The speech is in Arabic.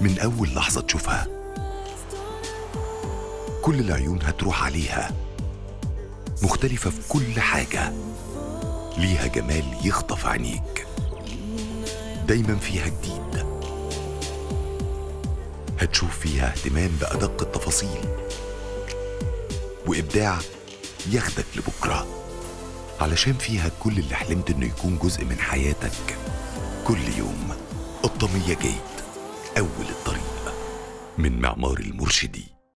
من أول لحظة تشوفها. كل العيون هتروح عليها. مختلفة في كل حاجة. ليها جمال يخطف عينيك. دايما فيها جديد. هتشوف فيها اهتمام بأدق التفاصيل. وإبداع ياخدك لبكرة. علشان فيها كل اللي حلمت إنه يكون جزء من حياتك. كل يوم. الطمية جيد أول الطريق من معمار المرشدي.